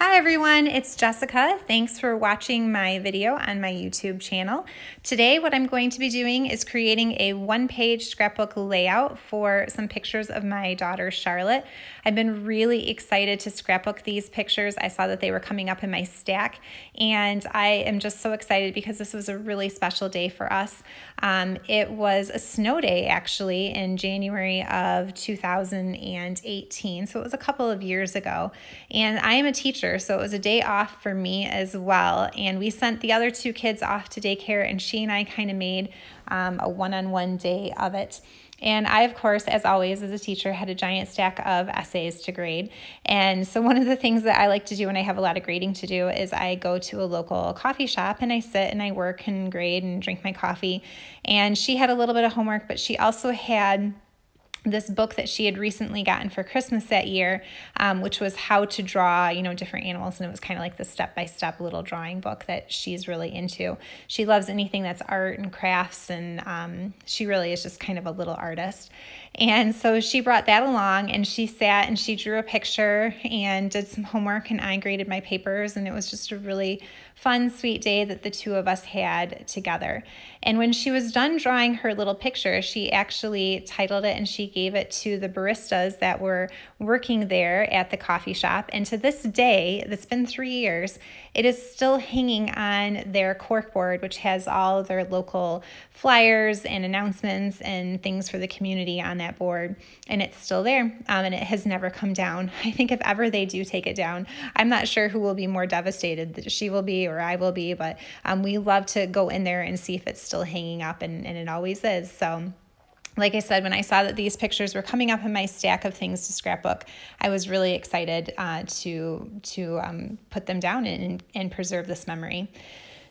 Hi everyone, it's Jessica. Thanks for watching my video on my YouTube channel. Today what I'm going to be doing is creating a one-page scrapbook layout for some pictures of my daughter Charlotte. I've been really excited to scrapbook these pictures. I saw that they were coming up in my stack and I am just so excited because this was a really special day for us. Um, it was a snow day actually in January of 2018, so it was a couple of years ago. And I am a teacher so it was a day off for me as well. And we sent the other two kids off to daycare, and she and I kind of made um, a one on one day of it. And I, of course, as always, as a teacher, had a giant stack of essays to grade. And so, one of the things that I like to do when I have a lot of grading to do is I go to a local coffee shop and I sit and I work and grade and drink my coffee. And she had a little bit of homework, but she also had this book that she had recently gotten for Christmas that year, um, which was how to draw, you know, different animals. And it was kind of like the step by step little drawing book that she's really into. She loves anything that's art and crafts, and um, she really is just kind of a little artist. And so she brought that along and she sat and she drew a picture and did some homework, and I graded my papers. And it was just a really fun, sweet day that the two of us had together. And when she was done drawing her little picture, she actually titled it and she gave it to the baristas that were working there at the coffee shop. And to this day, that's been three years, it is still hanging on their corkboard, which has all their local flyers and announcements and things for the community on that board. And it's still there um, and it has never come down. I think if ever they do take it down, I'm not sure who will be more devastated. That she will be or I will be, but um, we love to go in there and see if it's still hanging up, and, and it always is. So, like I said, when I saw that these pictures were coming up in my stack of things to scrapbook, I was really excited uh, to to um, put them down and, and preserve this memory.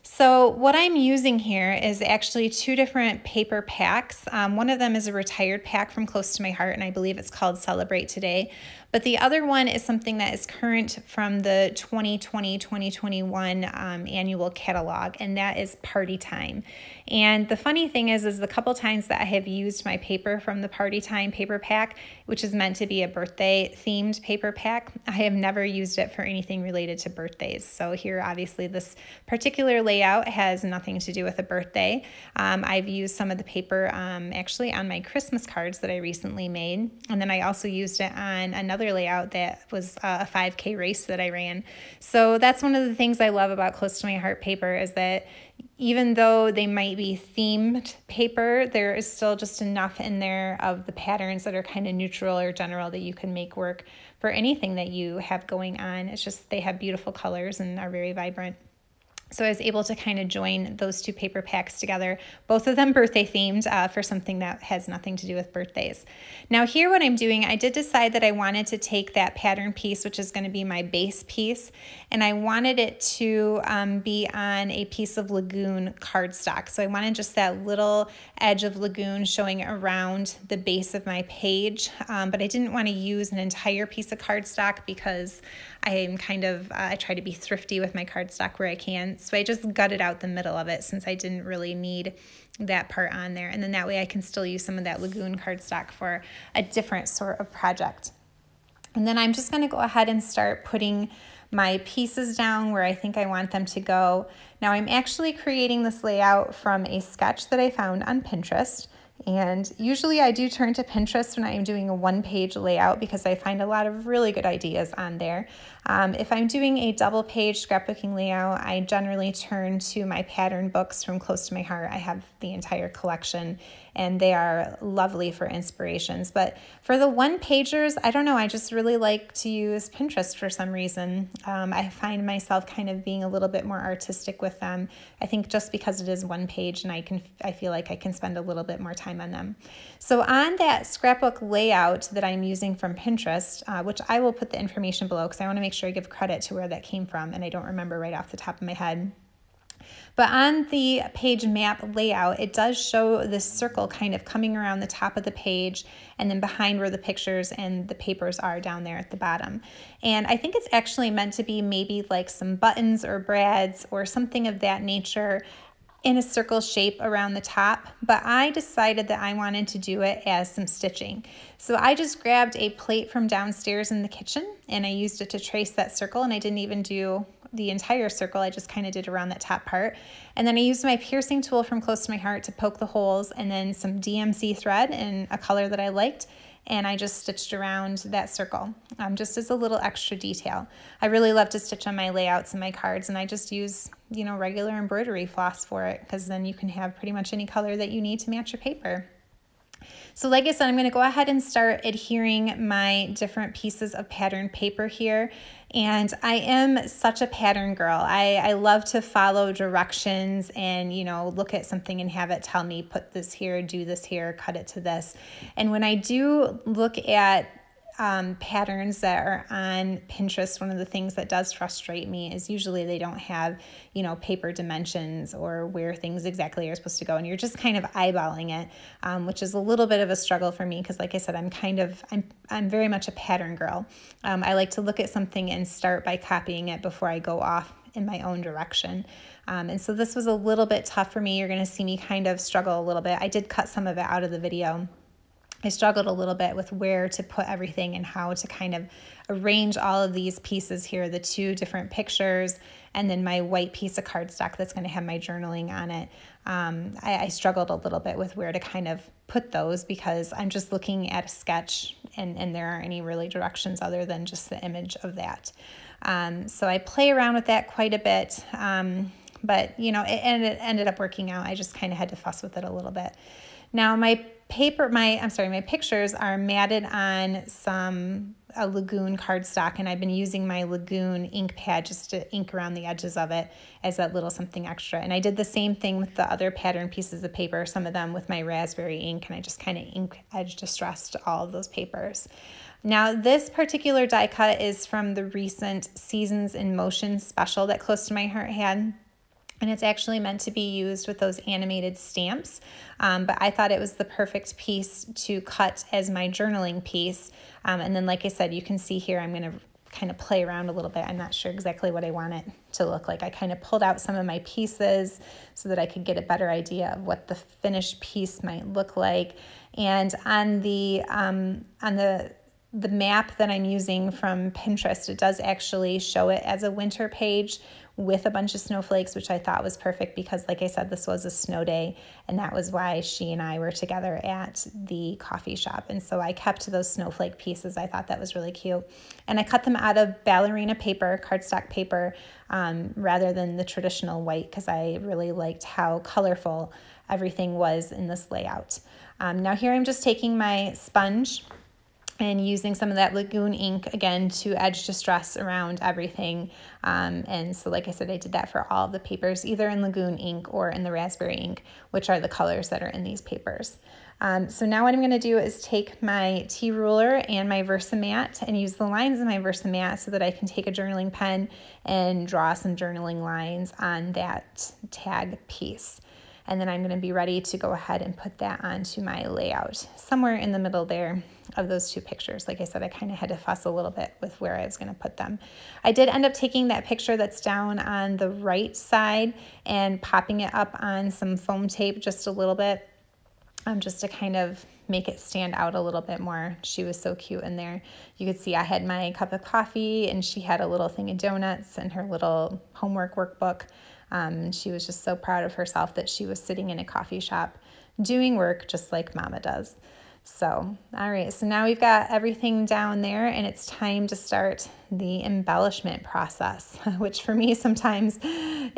So what I'm using here is actually two different paper packs. Um, one of them is a retired pack from Close to My Heart, and I believe it's called Celebrate Today. But the other one is something that is current from the 2020-2021 um, annual catalog, and that is Party Time. And the funny thing is, is the couple times that I have used my paper from the Party Time paper pack, which is meant to be a birthday themed paper pack, I have never used it for anything related to birthdays. So here, obviously, this particular layout has nothing to do with a birthday. Um, I've used some of the paper um, actually on my Christmas cards that I recently made, and then I also used it on another layout that was uh, a 5K race that I ran. So that's one of the things I love about Close to My Heart paper is that even though they might be themed paper, there is still just enough in there of the patterns that are kind of neutral or general that you can make work for anything that you have going on. It's just they have beautiful colors and are very vibrant. So I was able to kind of join those two paper packs together, both of them birthday themed uh, for something that has nothing to do with birthdays. Now here what I'm doing, I did decide that I wanted to take that pattern piece, which is going to be my base piece, and I wanted it to um, be on a piece of Lagoon cardstock. So I wanted just that little edge of Lagoon showing around the base of my page, um, but I didn't want to use an entire piece of cardstock because I am kind of, uh, I try to be thrifty with my cardstock where I can. So I just gutted out the middle of it since I didn't really need that part on there. And then that way I can still use some of that Lagoon cardstock for a different sort of project. And then I'm just going to go ahead and start putting my pieces down where I think I want them to go. Now I'm actually creating this layout from a sketch that I found on Pinterest. And usually I do turn to Pinterest when I am doing a one page layout because I find a lot of really good ideas on there. Um, if I'm doing a double page scrapbooking layout, I generally turn to my pattern books from Close to My Heart. I have the entire collection and they are lovely for inspirations. But for the one pagers, I don't know, I just really like to use Pinterest for some reason. Um, I find myself kind of being a little bit more artistic with them. I think just because it is one page and I can, I feel like I can spend a little bit more time on them. So on that scrapbook layout that I'm using from Pinterest, uh, which I will put the information below because I want to make sure I give credit to where that came from and I don't remember right off the top of my head. But on the page map layout, it does show this circle kind of coming around the top of the page and then behind where the pictures and the papers are down there at the bottom. And I think it's actually meant to be maybe like some buttons or brads or something of that nature in a circle shape around the top, but I decided that I wanted to do it as some stitching. So I just grabbed a plate from downstairs in the kitchen and I used it to trace that circle and I didn't even do the entire circle. I just kind of did around that top part. And then I used my piercing tool from close to my heart to poke the holes and then some DMC thread in a color that I liked and I just stitched around that circle um, just as a little extra detail. I really love to stitch on my layouts and my cards and I just use, you know, regular embroidery floss for it because then you can have pretty much any color that you need to match your paper. So like I said, I'm going to go ahead and start adhering my different pieces of pattern paper here. And I am such a pattern girl. I, I love to follow directions and, you know, look at something and have it tell me, put this here, do this here, cut it to this. And when I do look at um, patterns that are on Pinterest, one of the things that does frustrate me is usually they don't have, you know, paper dimensions or where things exactly are supposed to go. And you're just kind of eyeballing it, um, which is a little bit of a struggle for me because like I said, I'm kind of, I'm, I'm very much a pattern girl. Um, I like to look at something and start by copying it before I go off in my own direction. Um, and so this was a little bit tough for me. You're going to see me kind of struggle a little bit. I did cut some of it out of the video. I struggled a little bit with where to put everything and how to kind of arrange all of these pieces here, the two different pictures, and then my white piece of cardstock that's going to have my journaling on it. Um, I, I, struggled a little bit with where to kind of put those because I'm just looking at a sketch and, and there aren't any really directions other than just the image of that. Um, so I play around with that quite a bit. Um, but, you know, it, and it ended up working out. I just kind of had to fuss with it a little bit. Now my paper, my, I'm sorry, my pictures are matted on some a Lagoon cardstock and I've been using my Lagoon ink pad just to ink around the edges of it as that little something extra. And I did the same thing with the other pattern pieces of paper, some of them with my raspberry ink, and I just kind of ink edge distressed all of those papers. Now this particular die cut is from the recent Seasons in Motion special that Close to My Heart had and it's actually meant to be used with those animated stamps. Um, but I thought it was the perfect piece to cut as my journaling piece. Um, and then, like I said, you can see here, I'm going to kind of play around a little bit. I'm not sure exactly what I want it to look like. I kind of pulled out some of my pieces so that I could get a better idea of what the finished piece might look like. And on the, um, on the, the map that I'm using from Pinterest, it does actually show it as a winter page with a bunch of snowflakes, which I thought was perfect because, like I said, this was a snow day, and that was why she and I were together at the coffee shop. And so I kept those snowflake pieces. I thought that was really cute. And I cut them out of ballerina paper, cardstock paper, um, rather than the traditional white because I really liked how colorful everything was in this layout. Um, now, here I'm just taking my sponge and using some of that Lagoon ink again to edge distress around everything. Um, and so, like I said, I did that for all the papers, either in Lagoon ink or in the raspberry ink, which are the colors that are in these papers. Um, so now what I'm going to do is take my T ruler and my Versamat and use the lines in my Versamat so that I can take a journaling pen and draw some journaling lines on that tag piece. And then I'm going to be ready to go ahead and put that onto my layout somewhere in the middle there of those two pictures. Like I said, I kind of had to fuss a little bit with where I was going to put them. I did end up taking that picture that's down on the right side and popping it up on some foam tape just a little bit um, just to kind of make it stand out a little bit more. She was so cute in there. You could see I had my cup of coffee and she had a little thing of donuts and her little homework workbook. Um, she was just so proud of herself that she was sitting in a coffee shop doing work just like mama does. So, all right, so now we've got everything down there and it's time to start the embellishment process, which for me sometimes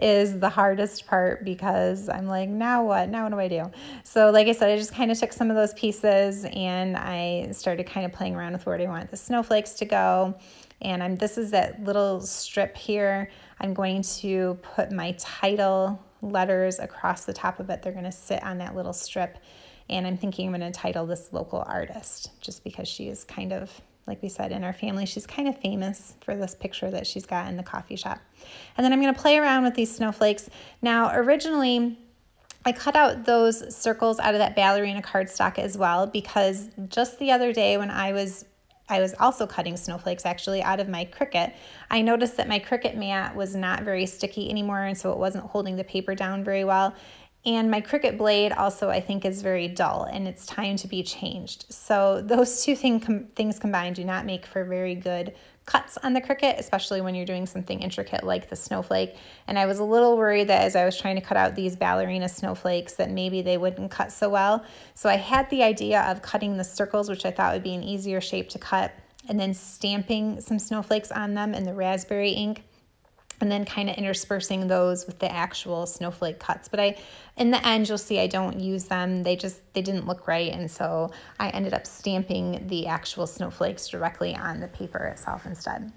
is the hardest part because I'm like, now what? Now what do I do? So, like I said, I just kind of took some of those pieces and I started kind of playing around with where do I want the snowflakes to go. And I'm this is that little strip here. I'm going to put my title letters across the top of it. They're going to sit on that little strip. And I'm thinking I'm going to title this local artist just because she is kind of, like we said, in our family, she's kind of famous for this picture that she's got in the coffee shop. And then I'm going to play around with these snowflakes. Now, originally, I cut out those circles out of that ballerina cardstock as well because just the other day when I was I was also cutting snowflakes actually out of my Cricut, I noticed that my Cricut mat was not very sticky anymore and so it wasn't holding the paper down very well. And my Cricut blade also I think is very dull and it's time to be changed. So those two thing com things combined do not make for very good cuts on the Cricut, especially when you're doing something intricate like the snowflake. And I was a little worried that as I was trying to cut out these ballerina snowflakes that maybe they wouldn't cut so well. So I had the idea of cutting the circles, which I thought would be an easier shape to cut, and then stamping some snowflakes on them in the raspberry ink and then kind of interspersing those with the actual snowflake cuts. But I, in the end, you'll see I don't use them. They just, they didn't look right. And so I ended up stamping the actual snowflakes directly on the paper itself instead.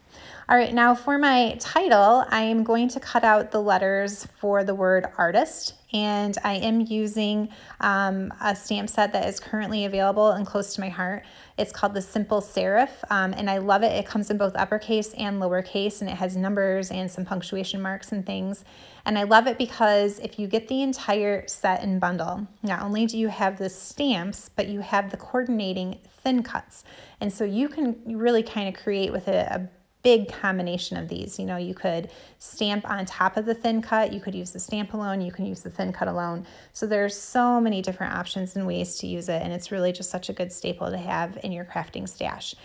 All right, now for my title, I am going to cut out the letters for the word artist and I am using um, a stamp set that is currently available and close to my heart. It's called the Simple Serif, um, and I love it. It comes in both uppercase and lowercase, and it has numbers and some punctuation marks and things. And I love it because if you get the entire set and bundle, not only do you have the stamps, but you have the coordinating thin cuts. And so you can really kind of create with it a big combination of these. You know, you could stamp on top of the thin cut, you could use the stamp alone, you can use the thin cut alone. So there's so many different options and ways to use it, and it's really just such a good staple to have in your crafting stash.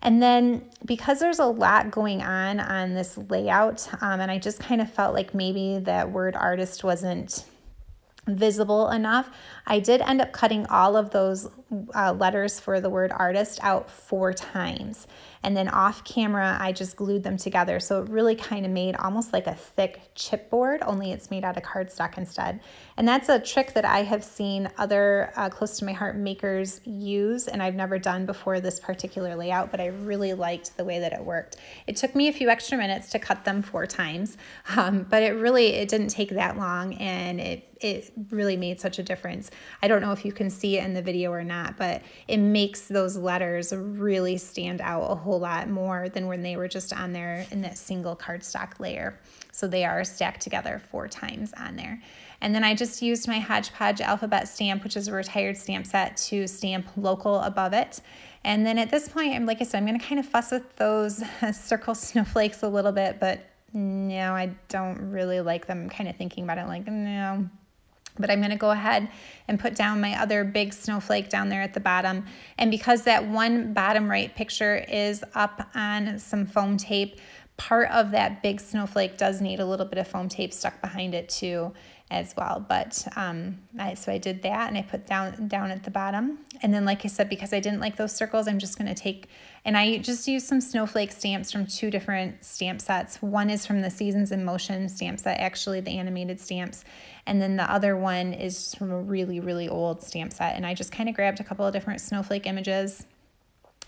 And then because there's a lot going on on this layout, um, and I just kind of felt like maybe that word artist wasn't visible enough. I did end up cutting all of those uh, letters for the word artist out four times. And then off camera, I just glued them together. So it really kind of made almost like a thick chipboard, only it's made out of cardstock instead. And that's a trick that I have seen other uh, close to my heart makers use, and I've never done before this particular layout, but I really liked the way that it worked. It took me a few extra minutes to cut them four times, um, but it really, it didn't take that long, and it it really made such a difference. I don't know if you can see it in the video or not, but it makes those letters really stand out a whole lot more than when they were just on there in that single cardstock layer. So they are stacked together four times on there. And then I just used my Hodgepodge alphabet stamp, which is a retired stamp set, to stamp local above it. And then at this point, I'm like I said, I'm going to kind of fuss with those circle snowflakes a little bit, but no, I don't really like them. I'm kind of thinking about it like, no, but I'm going to go ahead and put down my other big snowflake down there at the bottom. And because that one bottom right picture is up on some foam tape, part of that big snowflake does need a little bit of foam tape stuck behind it too as well. But um, I, so I did that and I put down down at the bottom. And then like I said, because I didn't like those circles, I'm just gonna take, and I just used some snowflake stamps from two different stamp sets. One is from the Seasons in Motion stamp set, actually the animated stamps. And then the other one is from a really, really old stamp set. And I just kind of grabbed a couple of different snowflake images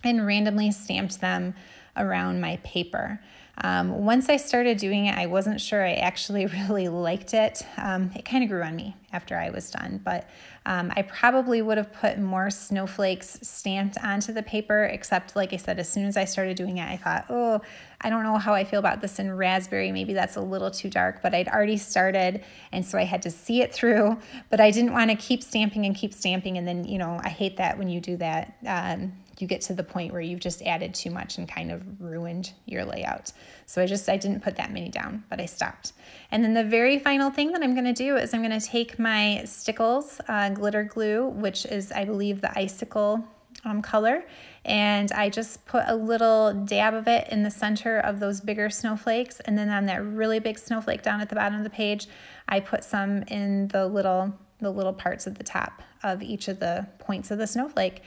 and randomly stamped them around my paper. Um, once I started doing it, I wasn't sure I actually really liked it. Um, it kind of grew on me after I was done, but um, I probably would have put more snowflakes stamped onto the paper, except like I said, as soon as I started doing it, I thought, oh, I don't know how I feel about this in raspberry. Maybe that's a little too dark, but I'd already started, and so I had to see it through, but I didn't want to keep stamping and keep stamping, and then, you know, I hate that when you do that. You get to the point where you've just added too much and kind of ruined your layout. So I just, I didn't put that many down, but I stopped. And then the very final thing that I'm gonna do is I'm gonna take my Stickles uh, glitter glue, which is, I believe, the icicle um, color, and I just put a little dab of it in the center of those bigger snowflakes, and then on that really big snowflake down at the bottom of the page, I put some in the little the little parts at the top of each of the points of the snowflake.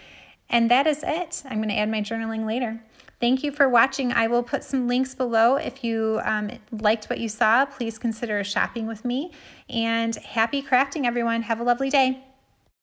And that is it. I'm going to add my journaling later. Thank you for watching. I will put some links below. If you um, liked what you saw, please consider shopping with me. And happy crafting, everyone. Have a lovely day.